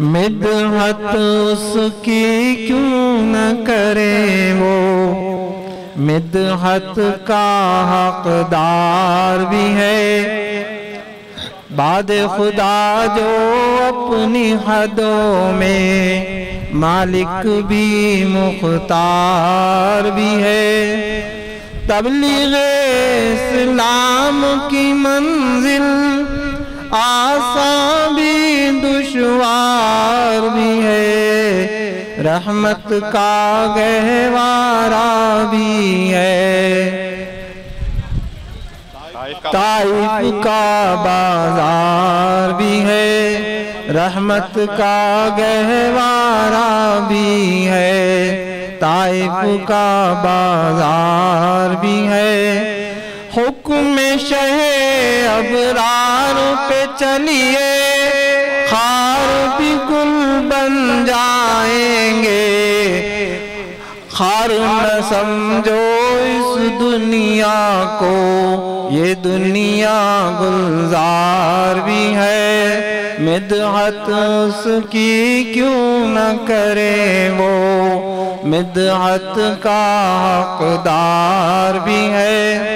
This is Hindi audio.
मिदहत उसकी क्यों न करे वो? मिदहत का हकदार भी है। बाद खुदा जो अपनी हदों में मालिक भी मुख्तार भी है। तबलीग इस्लाम की मंजिल आसान रहमत का गहवारा भी है। ताइफ का बाज़ार भी है, रहमत का गहवारा भी है, ताइफ का बाज़ार भी है। हुक्म शह अबरार पे चलिए, खार भी गुल बन जाएँगे खार न समझो इस दुनिया को, ये दुनिया गुलजार भी है। मिदहत उसकी क्यों न करे वो? मिदहत का हकदार भी है।